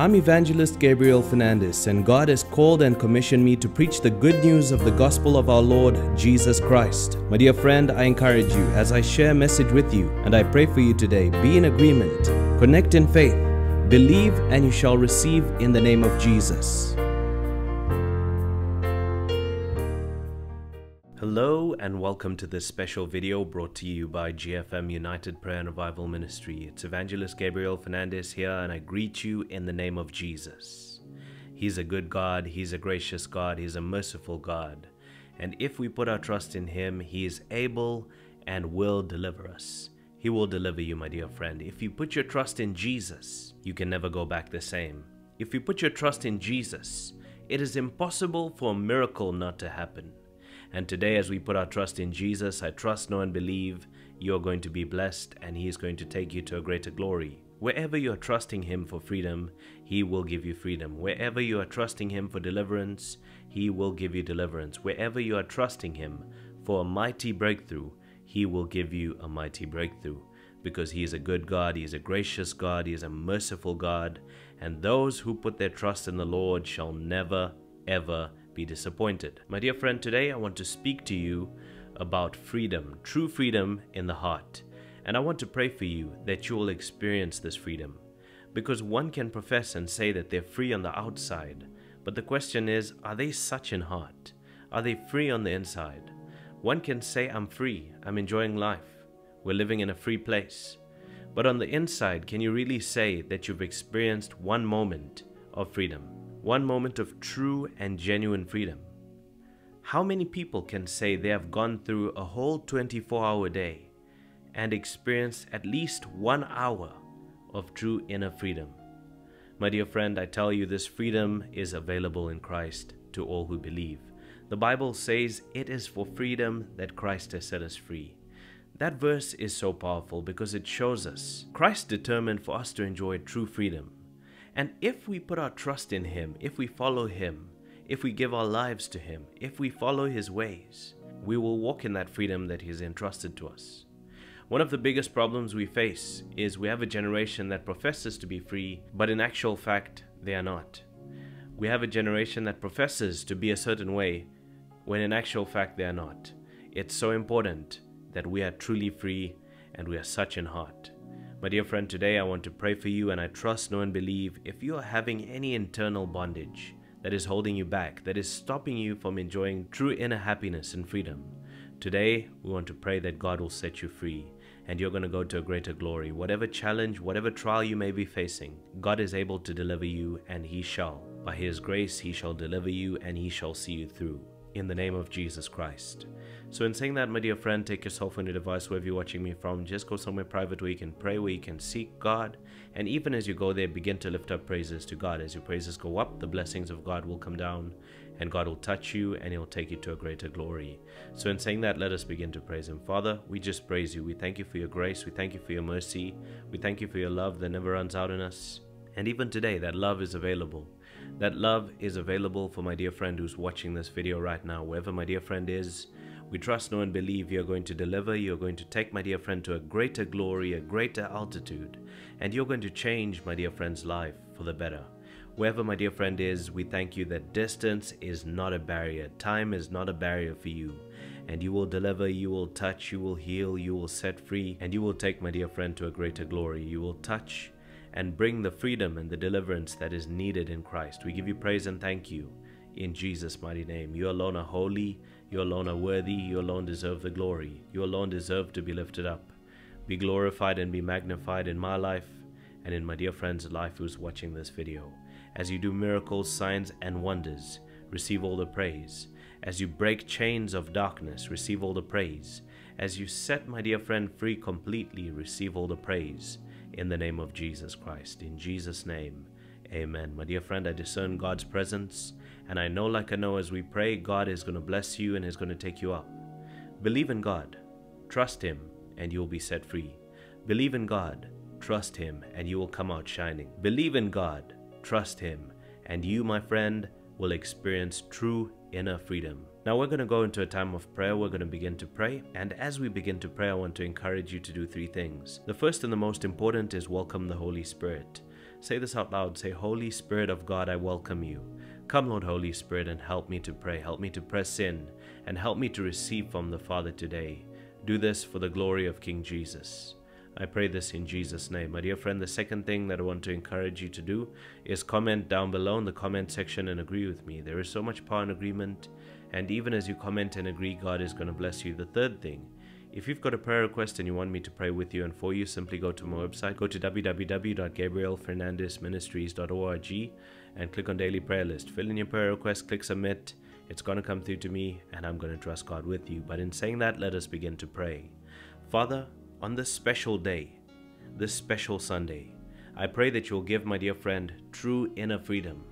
I'm Evangelist Gabriel Fernandes, and God has called and commissioned me to preach the good news of the gospel of our Lord Jesus Christ. My dear friend, I encourage you as I share a message with you, and I pray for you today. Be in agreement, connect in faith, believe, and you shall receive in the name of Jesus. Hello and welcome to this special video brought to you by GFM United Prayer and Revival Ministry. It's Evangelist Gabriel Fernandes here and I greet you in the name of Jesus. He's a good God, He's a gracious God, He's a merciful God. And if we put our trust in Him, He is able and will deliver us. He will deliver you, my dear friend. If you put your trust in Jesus, you can never go back the same. If you put your trust in Jesus, it is impossible for a miracle not to happen. And today, as we put our trust in Jesus, I trust, know, and believe you are going to be blessed and He is going to take you to a greater glory. Wherever you are trusting Him for freedom, He will give you freedom. Wherever you are trusting Him for deliverance, He will give you deliverance. Wherever you are trusting Him for a mighty breakthrough, He will give you a mighty breakthrough. Because He is a good God, He is a gracious God, He is a merciful God, and those who put their trust in the Lord shall never, ever be disappointed. My dear friend, today I want to speak to you about freedom, true freedom in the heart. And I want to pray for you that you will experience this freedom. Because one can profess and say that they're free on the outside, but the question is, are they such in heart? Are they free on the inside? One can say, I'm free, I'm enjoying life, we're living in a free place. But on the inside, can you really say that you've experienced one moment of freedom? One moment of true and genuine freedom. How many people can say they have gone through a whole 24 hour day and experienced at least one hour of true inner freedom? My dear friend, I tell you, this freedom is available in Christ to all who believe. The Bible says it is for freedom that Christ has set us free. That verse is so powerful because it shows us Christ determined for us to enjoy true freedom. And if we put our trust in Him, if we follow Him, if we give our lives to Him, if we follow His ways, we will walk in that freedom that He has entrusted to us. One of the biggest problems we face is we have a generation that professes to be free, but in actual fact, they are not. We have a generation that professes to be a certain way, when in actual fact, they are not. It's so important that we are truly free and we are such in heart. My dear friend, today I want to pray for you, and I trust, know, and believe if you are having any internal bondage that is holding you back, that is stopping you from enjoying true inner happiness and freedom, today we want to pray that God will set you free and you're going to go to a greater glory. Whatever challenge, whatever trial you may be facing, God is able to deliver you, and He shall. By His grace, He shall deliver you, and He shall see you through. In the name of Jesus Christ. So, in saying that, my dear friend, take your cell phone your device wherever you're watching me from. Just go somewhere private where you can pray, where you can seek God. And even as you go there, begin to lift up praises to God. As your praises go up, the blessings of God will come down, and God will touch you, and He'll take you to a greater glory. So, in saying that, let us begin to praise Him. Father, we just praise you. We thank you for your grace. We thank you for your mercy. We thank you for your love that never runs out in us. And even today, that love is available. That love is available for my dear friend who's watching this video right now, wherever my dear friend is we trust, know, and believe you're going to deliver. You're going to take, my dear friend, to a greater glory, a greater altitude. And you're going to change, my dear friend's life for the better. Wherever my dear friend is, we thank you that distance is not a barrier. Time is not a barrier for you. And you will deliver, you will touch, you will heal, you will set free, and you will take, my dear friend, to a greater glory. You will touch and bring the freedom and the deliverance that is needed in Christ. We give you praise and thank you in Jesus' mighty name. You alone are holy you alone are worthy, you alone deserve the glory, you alone deserve to be lifted up. Be glorified and be magnified in my life and in my dear friend's life who's watching this video. As you do miracles, signs, and wonders, receive all the praise. As you break chains of darkness, receive all the praise. As you set my dear friend free completely, receive all the praise. In the name of Jesus Christ. In Jesus' name, amen. My dear friend, I discern God's presence and I know, like I know, as we pray, God is going to bless you and is going to take you up. Believe in God, trust Him, and you will be set free. Believe in God, trust Him, and you will come out shining. Believe in God, trust Him, and you, my friend, will experience true inner freedom. Now we're going to go into a time of prayer. We're going to begin to pray. And as we begin to pray, I want to encourage you to do three things. The first and the most important is welcome the Holy Spirit. Say this out loud. Say, Holy Spirit of God, I welcome you. Come, Lord Holy Spirit, and help me to pray. Help me to press in and help me to receive from the Father today. Do this for the glory of King Jesus. I pray this in Jesus' name. My dear friend, the second thing that I want to encourage you to do is comment down below in the comment section and agree with me. There is so much power in agreement, and even as you comment and agree, God is going to bless you. The third thing if you've got a prayer request and you want me to pray with you and for you, simply go to my website. Go to www.gabrielfernandesministries.org and click on Daily Prayer List. Fill in your prayer request, click Submit. It's going to come through to me, and I'm going to trust God with you. But in saying that, let us begin to pray. Father, on this special day, this special Sunday, I pray that you'll give my dear friend true inner freedom,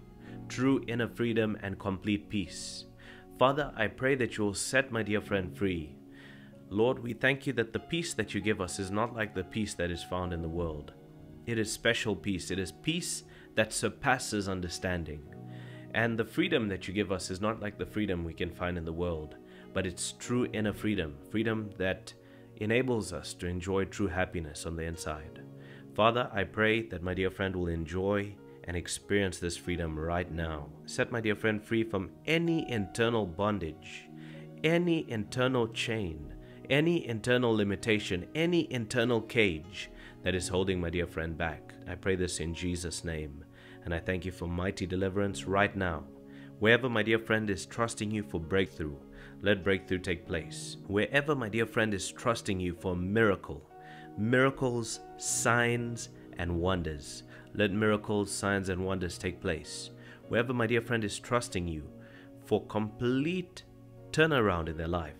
true inner freedom and complete peace. Father, I pray that you'll set my dear friend free Lord, we thank you that the peace that you give us is not like the peace that is found in the world. It is special peace. It is peace that surpasses understanding. And the freedom that you give us is not like the freedom we can find in the world, but it's true inner freedom, freedom that enables us to enjoy true happiness on the inside. Father, I pray that my dear friend will enjoy and experience this freedom right now. Set my dear friend free from any internal bondage, any internal chain any internal limitation, any internal cage that is holding my dear friend back. I pray this in Jesus' name, and I thank you for mighty deliverance right now. Wherever my dear friend is trusting you for breakthrough, let breakthrough take place. Wherever my dear friend is trusting you for miracle, miracles, signs, and wonders, let miracles, signs, and wonders take place. Wherever my dear friend is trusting you for complete turnaround in their life,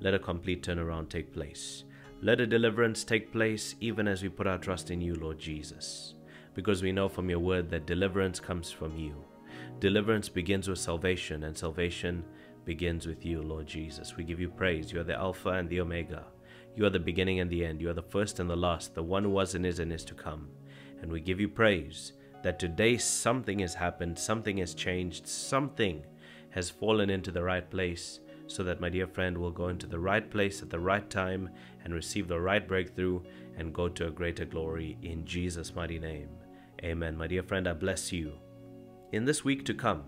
let a complete turnaround take place. Let a deliverance take place even as we put our trust in you, Lord Jesus, because we know from your word that deliverance comes from you. Deliverance begins with salvation, and salvation begins with you, Lord Jesus. We give you praise. You are the Alpha and the Omega. You are the beginning and the end. You are the first and the last, the one who was and is and is to come. And we give you praise that today something has happened, something has changed, something has fallen into the right place so that my dear friend will go into the right place at the right time and receive the right breakthrough and go to a greater glory in Jesus' mighty name. Amen. My dear friend, I bless you. In this week to come,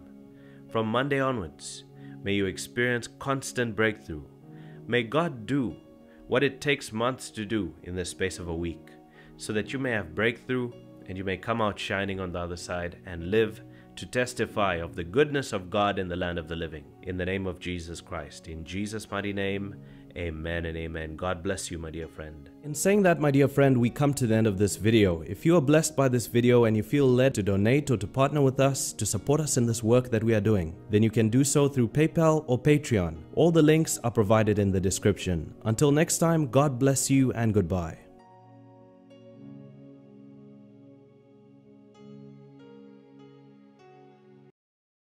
from Monday onwards, may you experience constant breakthrough. May God do what it takes months to do in the space of a week, so that you may have breakthrough and you may come out shining on the other side and live to testify of the goodness of God in the land of the living. In the name of Jesus Christ. In Jesus' mighty name, amen and amen. God bless you, my dear friend. In saying that, my dear friend, we come to the end of this video. If you are blessed by this video and you feel led to donate or to partner with us to support us in this work that we are doing, then you can do so through PayPal or Patreon. All the links are provided in the description. Until next time, God bless you and goodbye.